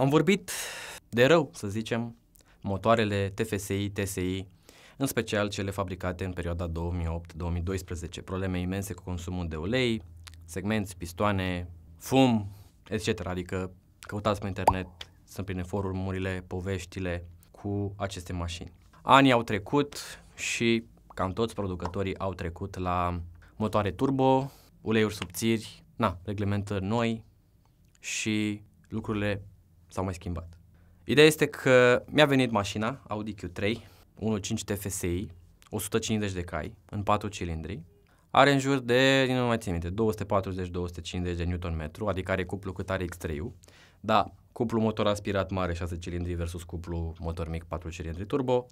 Am vorbit de rău, să zicem, motoarele TFSI, TSI, în special cele fabricate în perioada 2008-2012. Probleme imense cu consumul de ulei, segmenți, pistoane, fum, etc. Adică căutați pe internet, sunt pline forumurile, poveștile cu aceste mașini. Anii au trecut și cam toți producătorii au trecut la motoare turbo, uleiuri subțiri, na, reglementări noi și lucrurile s-au mai schimbat. Ideea este că mi-a venit mașina Audi Q3, 1.5 TFSI, 150 de cai, în 4 cilindri, are în jur de, nu mai țin minte, 240-250 de Nm, adică are cuplu cât are X3-ul, da, cuplu motor aspirat mare 6 cilindri versus cuplu motor mic 4 cilindri turbo,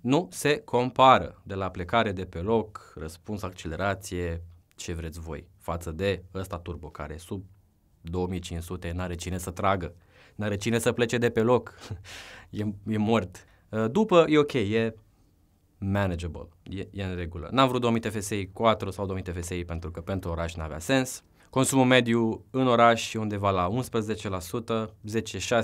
nu se compară de la plecare de pe loc, răspuns, accelerație, ce vreți voi, față de ăsta turbo care sub 2500 n-are cine să tragă, n-are cine să plece de pe loc, e, e mort. După e ok, e manageable, e, e în regulă. N-am vrut 2000 TFSI 4 sau 2000 TFSI pentru că pentru oraș n-avea sens. Consumul mediu în oraș e undeva la 11%, 10-6,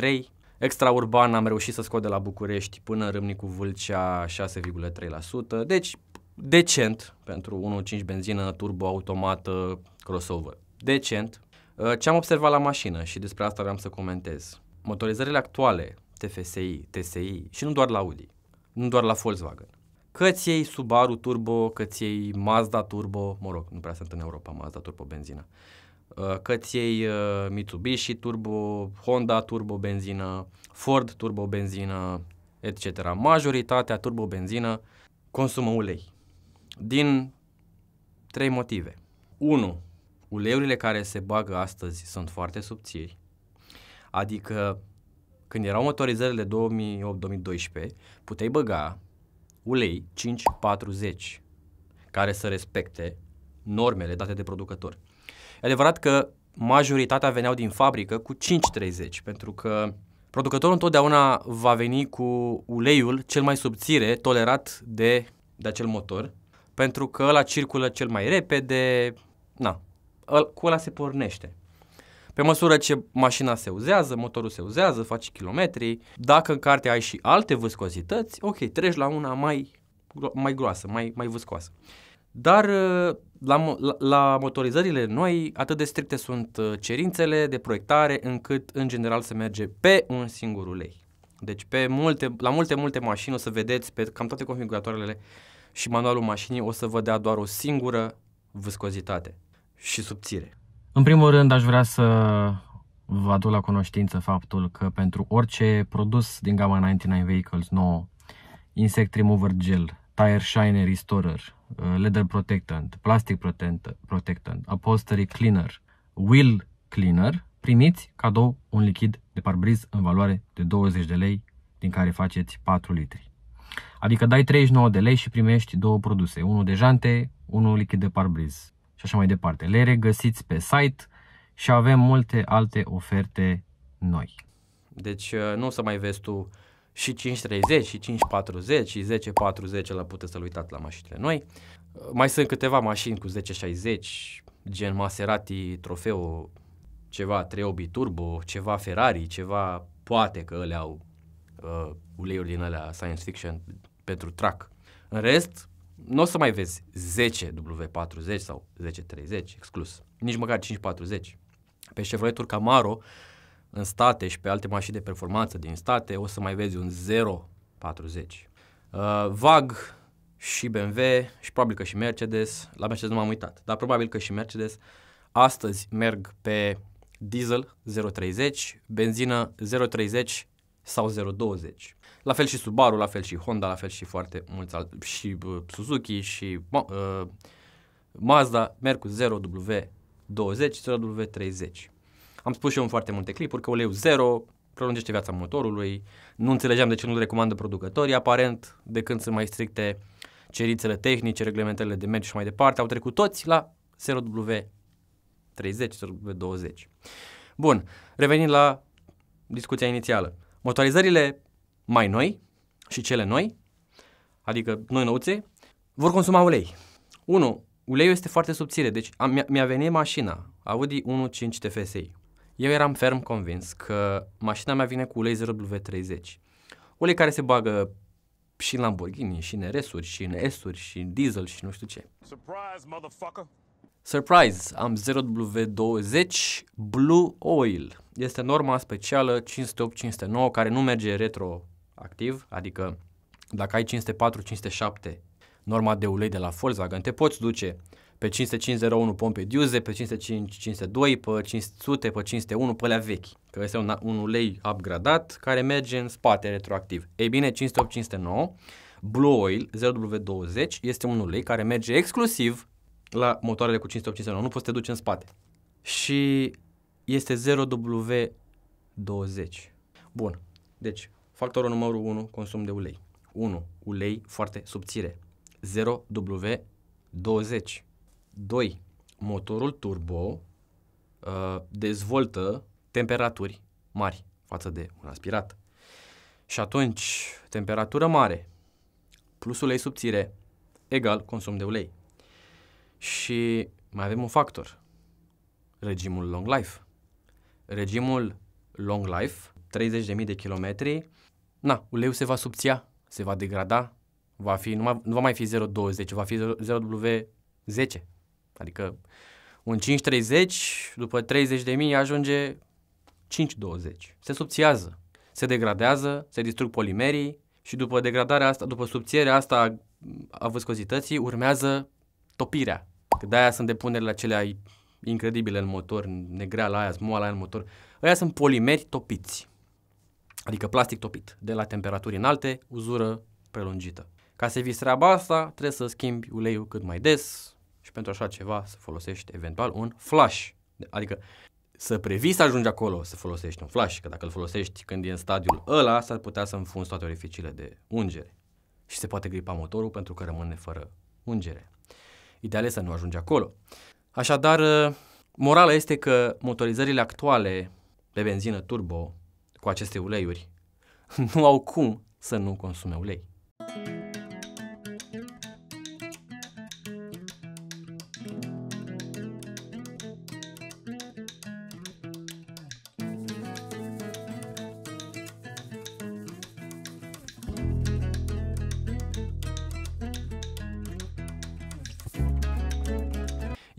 11-3. Extraurban am reușit să scot de la București până în Râmnicu Vâlcea 6,3%, deci decent pentru 1.5 benzină turbo automată crossover. Decent. Uh, ce am observat la mașină și despre asta vreau să comentez. Motorizările actuale, TFSI, TSI și nu doar la Audi, nu doar la Volkswagen. Că-ți iei Subaru Turbo, că-ți iei Mazda Turbo, mă rog, nu prea sunt în Europa Mazda Turbo benzină, uh, că-ți iei uh, Mitsubishi Turbo, Honda Turbo benzină, Ford Turbo benzină, etc. Majoritatea turbo benzină consumă ulei. Din trei motive. 1. Uleiurile care se bagă astăzi sunt foarte subțiri, adică când erau motorizările 2008-2012, puteai băga ulei 540 care să respecte normele date de producător. E adevărat că majoritatea veneau din fabrică cu 530, pentru că producătorul întotdeauna va veni cu uleiul cel mai subțire tolerat de, de acel motor, pentru că ăla circulă cel mai repede, na, cu ăla se pornește. Pe măsură ce mașina se uzează, motorul se uzează, faci kilometri, dacă în carte ai și alte viscozități, ok, treci la una mai, mai groasă, mai, mai viscoasă. Dar uh, la, la, la motorizările noi, atât de stricte sunt uh, cerințele de proiectare, încât în general se merge pe un singur ulei. Deci pe multe, la multe, multe mașini o să vedeți, pe cam toate configuratoarele și manualul mașinii o să vă dea doar o singură viscozitate și subțire. În primul rând aș vrea să vă aduc la cunoștință faptul că pentru orice produs din gama 99 Vehicles nou, Insect Remover Gel, Tire Shiner Restorer, uh, Leather Protectant, Plastic Protectant, Upholstery Cleaner, Wheel Cleaner, primiți cadou un lichid de parbriz în valoare de 20 de lei, din care faceți 4 litri. Adică dai 39 de lei și primești două produse, unul de jante, unul lichid de parbriz și așa mai departe. Le regăsiți pe site și avem multe alte oferte noi. Deci uh, nu o să mai vezi tu și 5.30 și 5.40 și 10.40 la puteți să-l uitați la mașinile noi. Uh, mai sunt câteva mașini cu 10.60, gen Maserati Trofeo, ceva Treobi Turbo, ceva Ferrari, ceva, poate că ele au uh, uleiuri din alea science fiction pentru track. În rest, nu o să mai vezi 10 W40 sau 1030 exclus, nici măcar 540. Pe Chevrolet Camaro în state și pe alte mașini de performanță din state o să mai vezi un 040. Uh, VAG și BMW și probabil că și Mercedes, la Mercedes nu m-am uitat, dar probabil că și Mercedes astăzi merg pe diesel 030, benzină 030 sau 020. La fel și Subaru, la fel și Honda, la fel și foarte mulți alți, și uh, Suzuki și uh, Mazda merg cu 0W20, 0W30. Am spus și eu în foarte multe clipuri că uleiul 0 prelungește viața motorului, nu înțelegeam de ce nu-l recomandă producătorii, aparent de când sunt mai stricte cerințele tehnice, reglementările de mediu și mai departe, au trecut toți la 0W30, 0W20. Bun, revenind la discuția inițială. Motorizările mai noi și cele noi, adică noi nouțe, vor consuma ulei. 1. Uleiul este foarte subțire, deci am, mi-a venit mașina Audi 1.5 TFSI. Eu eram ferm convins că mașina mea vine cu ulei 0W30. Ulei care se bagă și în Lamborghini, și în RS-uri, și în S-uri, și în diesel, și nu știu ce. Surprise, motherfucker! Surprise! Am 0W20 Blue Oil. Este norma specială 508-509 care nu merge retroactiv, adică dacă ai 504-507 norma de ulei de la Volkswagen, te poți duce pe 5501 pompe Diuze, pe 5502, pe 500, pe 501, pe alea vechi. Că este un, un ulei upgradat care merge în spate retroactiv. Ei bine, 508-509, Blue Oil 0W20 este un ulei care merge exclusiv la motoarele cu 508 nu poți să te duci în spate. Și este 0W20. Bun. Deci, factorul numărul 1, consum de ulei. 1. Ulei foarte subțire. 0W20. 2. Motorul turbo uh, dezvoltă temperaturi mari față de un aspirat. Și atunci, temperatură mare plus ulei subțire egal consum de ulei. Și mai avem un factor, regimul long life. Regimul long life, 30.000 de kilometri, na, uleiul se va subția, se va degrada, va fi, nu, mai, nu va mai fi 0,20, va fi 0,10. Adică un 5,30 după 30 de mii ajunge 5,20. Se subțiază, se degradează, se distrug polimerii și după degradarea asta, după subțierea asta a viscozității, urmează topirea. Că de-aia sunt depunerile acelea incredibile în motor, negreala aia, smoala aia în motor. Aia sunt polimeri topiți, adică plastic topit, de la temperaturi înalte, uzură prelungită. Ca să eviți treaba asta, trebuie să schimbi uleiul cât mai des și pentru așa ceva să folosești eventual un flash. Adică să previi să ajungi acolo să folosești un flash, că dacă îl folosești când e în stadiul ăla, s-ar putea să înfunzi toate orificiile de ungere. Și se poate gripa motorul pentru că rămâne fără ungere. Ideal e să nu ajungi acolo. Așadar, ă, morala este că motorizările actuale de benzină turbo cu aceste uleiuri nu au cum să nu consume ulei.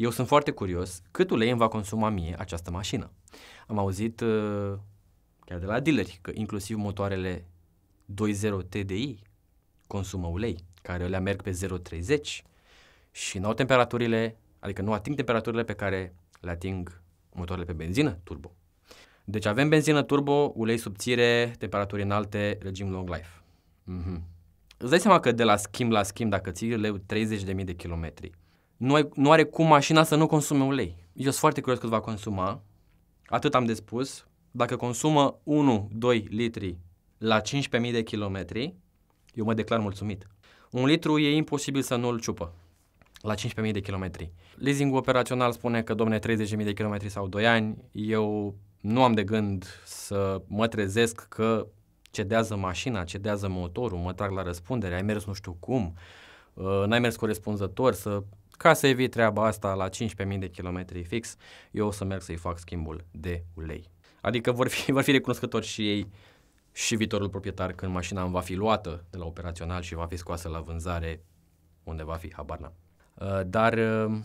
Eu sunt foarte curios cât ulei îmi va consuma mie această mașină. Am auzit uh, chiar de la dealeri că inclusiv motoarele 2.0 TDI consumă ulei, care le merg pe 0.30 și nu au temperaturile, adică nu ating temperaturile pe care le ating motoarele pe benzină turbo. Deci avem benzină turbo, ulei subțire, temperaturi înalte, regim long life. Mm-hmm. Îți dai seama că de la schimb la schimb, dacă ții ulei 30.000 de kilometri, nu, ai, nu are cum mașina să nu consume ulei. Eu sunt foarte curios cât va consuma, atât am de spus. Dacă consumă 1-2 litri la 15.000 de kilometri, eu mă declar mulțumit. Un litru e imposibil să nu-l ciupă la 15.000 de kilometri. Leasingul operațional spune că, domne, 30.000 de kilometri sau 2 ani, eu nu am de gând să mă trezesc că cedează mașina, cedează motorul, mă trag la răspundere, ai mers nu știu cum, uh, n-ai mers corespunzător, să ca să evit treaba asta la 15.000 de kilometri fix, eu o să merg să-i fac schimbul de ulei. Adică vor fi, vor fi recunoscători și ei și viitorul proprietar când mașina îmi va fi luată de la operațional și va fi scoasă la vânzare unde va fi, habar n-am. Uh, dar uh,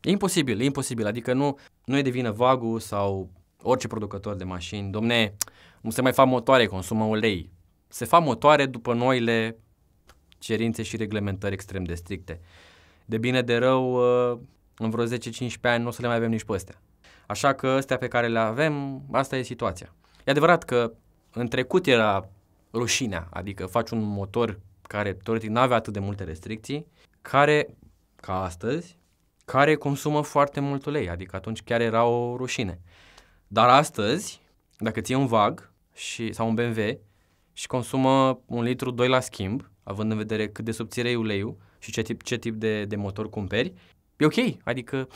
e imposibil, e imposibil, adică nu, nu e de vină Vagu sau orice producător de mașini, domne, nu se mai fac motoare, consumă ulei. Se fac motoare după noile cerințe și reglementări extrem de stricte de bine de rău, uh, în vreo 10-15 ani nu o să le mai avem nici pe astea. Așa că astea pe care le avem, asta e situația. E adevărat că în trecut era rușinea, adică faci un motor care teoretic nu avea atât de multe restricții, care, ca astăzi, care consumă foarte mult ulei, adică atunci chiar era o rușine. Dar astăzi, dacă ții un VAG și, sau un BMW și consumă un litru 2 la schimb, având în vedere cât de subțire e uleiul, și ce tip, ce tip de, de motor cumperi, e ok. Adică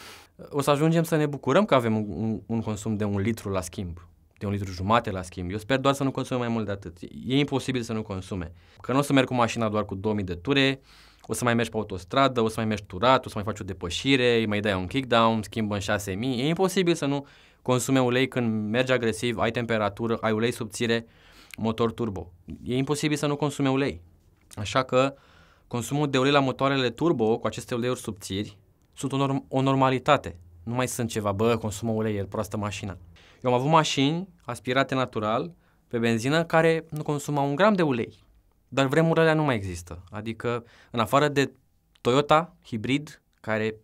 o să ajungem să ne bucurăm că avem un, un consum de un litru la schimb, de un litru jumate la schimb. Eu sper doar să nu consume mai mult de atât. E imposibil să nu consume. Că nu o să merg cu mașina doar cu 2000 de ture, o să mai mergi pe autostradă, o să mai mergi turat, o să mai faci o depășire, îi mai dai un kickdown, schimbă în 6000. E imposibil să nu consume ulei când mergi agresiv, ai temperatură, ai ulei subțire, motor turbo. E imposibil să nu consume ulei. Așa că consumul de ulei la motoarele turbo cu aceste uleiuri subțiri sunt o, norm- o normalitate. Nu mai sunt ceva, bă, consumă ulei, e proastă mașina. Eu am avut mașini aspirate natural pe benzină care nu consumau un gram de ulei. Dar vremurile alea nu mai există. Adică, în afară de Toyota hibrid, care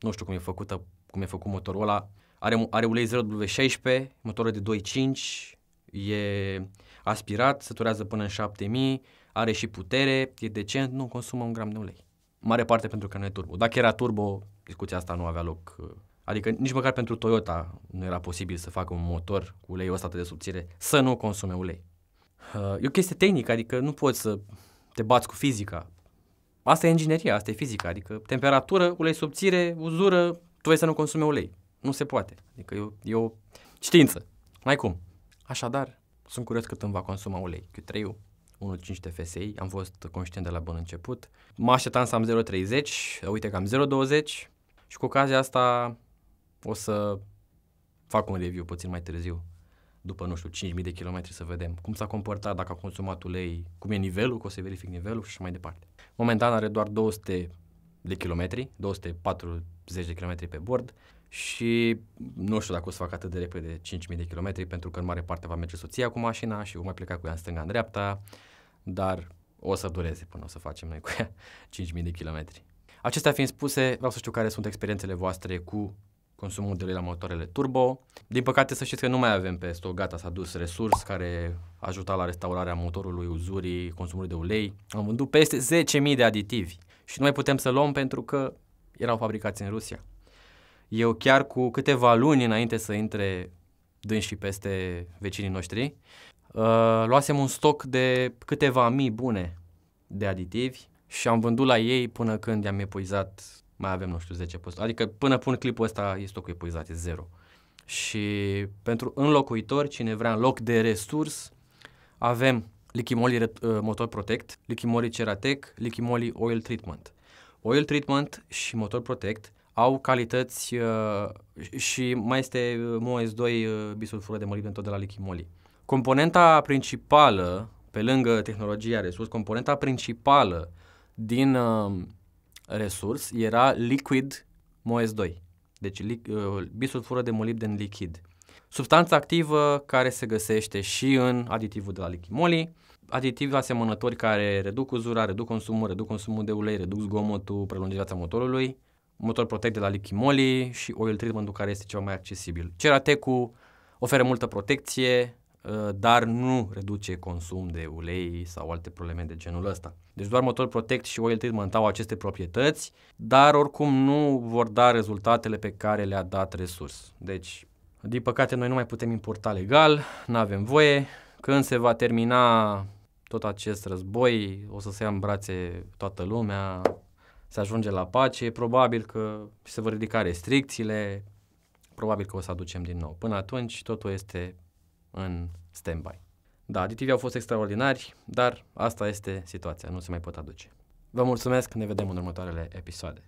nu știu cum e făcută, cum e făcut motorul ăla, are, are ulei 0W16, motorul de 2.5, e aspirat, se turează până în 7000, are și putere, e decent, nu consumă un gram de ulei. Mare parte pentru că nu e turbo. Dacă era turbo, discuția asta nu avea loc. Adică nici măcar pentru Toyota nu era posibil să facă un motor cu uleiul ăsta de subțire să nu consume ulei. Uh, e o chestie tehnică, adică nu poți să te bați cu fizica. Asta e ingineria, asta e fizica, adică temperatură, ulei subțire, uzură, tu vrei să nu consume ulei. Nu se poate. Adică e o, e o știință. Mai cum. Așadar, sunt curios cât îmi va consuma ulei. Q3 1.5 TFSI, am fost conștient de la bun început. Mă așteptam să am 0.30, uite că am 0.20 și cu ocazia asta o să fac un review puțin mai târziu, după, nu știu, 5.000 de kilometri să vedem cum s-a comportat, dacă a consumat ulei, cum e nivelul, că o să verific nivelul și așa mai departe. Momentan are doar 200 de kilometri, 240 de kilometri pe bord și nu știu dacă o să fac atât de repede 5.000 de kilometri pentru că în mare parte va merge soția cu mașina și vom mai pleca cu ea în stânga, în dreapta, dar o să dureze până o să facem noi cu ea 5.000 de kilometri. Acestea fiind spuse, vreau să știu care sunt experiențele voastre cu consumul de ulei la motoarele turbo. Din păcate să știți că nu mai avem pe stoc, gata, s-a dus resurs care ajuta la restaurarea motorului, uzurii, consumului de ulei. Am vândut peste 10.000 de aditivi și nu mai putem să luăm pentru că erau fabricați în Rusia. Eu chiar cu câteva luni înainte să intre dânsi peste vecinii noștri, uh, luasem un stoc de câteva mii bune de aditivi și am vândut la ei până când i-am epuizat, mai avem, nu știu, 10 posturi. Adică până pun clipul ăsta e stocul epuizat, e zero. Și pentru înlocuitori, cine vrea în loc de resurs, avem Lichimoli uh, Motor Protect, Lichimoli Ceratec, Lichimoli Oil Treatment. Oil Treatment și Motor Protect au calități uh, și mai este uh, MOS2 uh, bisulfură de molibden tot de la Lichimoli. Componenta principală, pe lângă tehnologia resurs, componenta principală din uh, resurs era liquid MOS2, deci li, uh, bisulfură de molibden lichid. Substanța activă care se găsește și în aditivul de la Lichimoli, aditivi asemănători care reduc uzura, reduc consumul, reduc consumul de ulei, reduc zgomotul, prelungesc viața motorului, motor protect de la Lichimoli și oil treatment care este ceva mai accesibil. Ceratec-ul oferă multă protecție, uh, dar nu reduce consum de ulei sau alte probleme de genul ăsta. Deci doar motor protect și oil treatment au aceste proprietăți, dar oricum nu vor da rezultatele pe care le-a dat resurs. Deci, din păcate, noi nu mai putem importa legal, nu avem voie. Când se va termina tot acest război, o să se ia în brațe toată lumea, se ajunge la pace, probabil că se vor ridica restricțiile, probabil că o să aducem din nou. Până atunci, totul este în stand-by. Da, aditivii au fost extraordinari, dar asta este situația, nu se mai pot aduce. Vă mulțumesc, ne vedem în următoarele episoade.